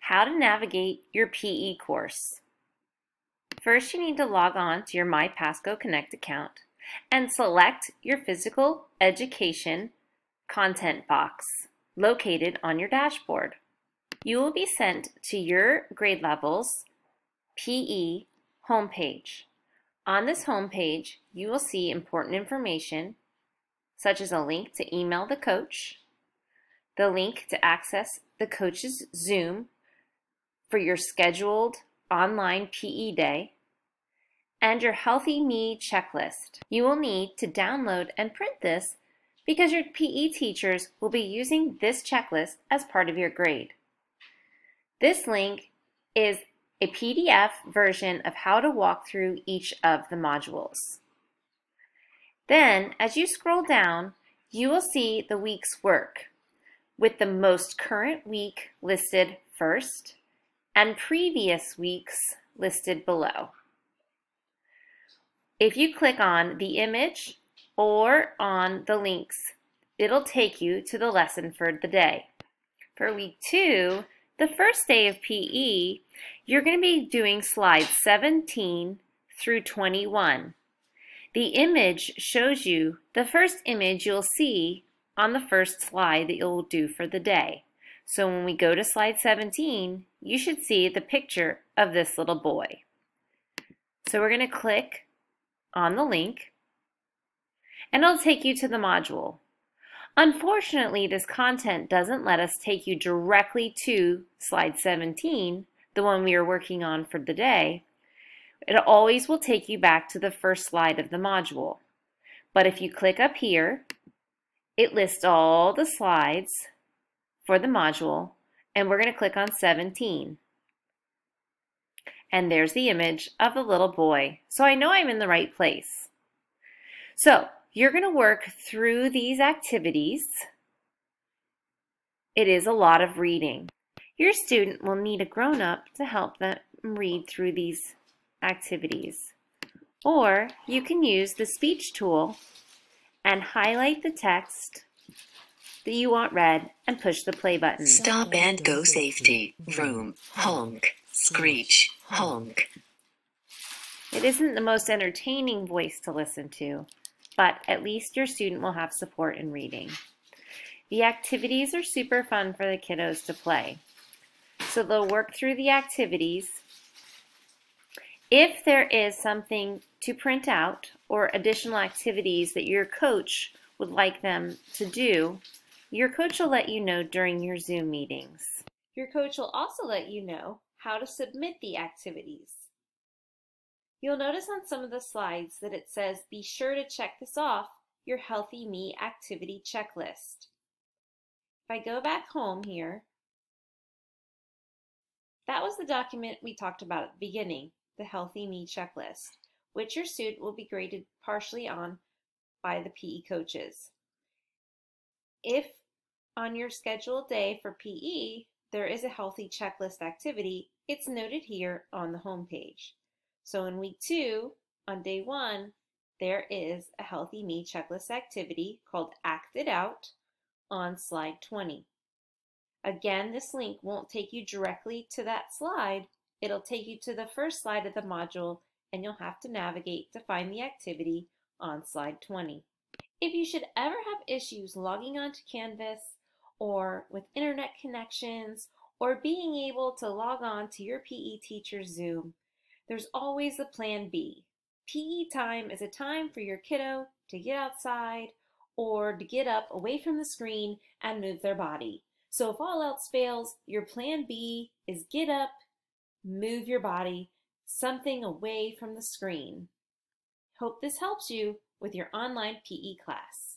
how to navigate your PE course. First, you need to log on to your MyPasco Connect account and select your physical education content box located on your dashboard. You will be sent to your grade levels PE homepage. On this homepage, you will see important information such as a link to email the coach, the link to access the coach's Zoom for your scheduled online PE day, and your Healthy Me checklist. You will need to download and print this because your PE teachers will be using this checklist as part of your grade. This link is a PDF version of how to walk through each of the modules. Then, as you scroll down, you will see the week's work with the most current week listed first and previous weeks listed below. If you click on the image or on the links, it'll take you to the lesson for the day. For week two, the first day of PE, you're going to be doing slides 17 through 21. The image shows you, the first image you'll see on the first slide that you'll do for the day. So when we go to slide 17, you should see the picture of this little boy. So we're going to click on the link, and it'll take you to the module. Unfortunately, this content doesn't let us take you directly to slide 17, the one we are working on for the day. It always will take you back to the first slide of the module. But if you click up here, it lists all the slides for the module, and we're going to click on 17. And there's the image of the little boy. So I know I'm in the right place. So you're going to work through these activities. It is a lot of reading. Your student will need a grown-up to help them read through these activities. Or you can use the speech tool and highlight the text that you want read and push the play button. Stop and go safety. Vroom. Honk. Screech. Honk. It isn't the most entertaining voice to listen to, but at least your student will have support in reading. The activities are super fun for the kiddos to play. So they'll work through the activities. If there is something to print out or additional activities that your coach would like them to do, your coach will let you know during your Zoom meetings. Your coach will also let you know how to submit the activities. You'll notice on some of the slides that it says be sure to check this off your Healthy Me activity checklist. If I go back home here, that was the document we talked about at the beginning, the Healthy Me checklist, which your student will be graded partially on by the PE coaches. If on your scheduled day for PE, there is a healthy checklist activity, it's noted here on the home page. So in week two, on day one, there is a Healthy Me checklist activity called Act It Out on slide 20. Again, this link won't take you directly to that slide. It'll take you to the first slide of the module and you'll have to navigate to find the activity on slide 20. If you should ever have issues logging onto Canvas or with internet connections or being able to log on to your PE teacher's Zoom, there's always a plan B. PE time is a time for your kiddo to get outside or to get up away from the screen and move their body. So if all else fails, your plan B is get up, move your body, something away from the screen. Hope this helps you with your online PE class.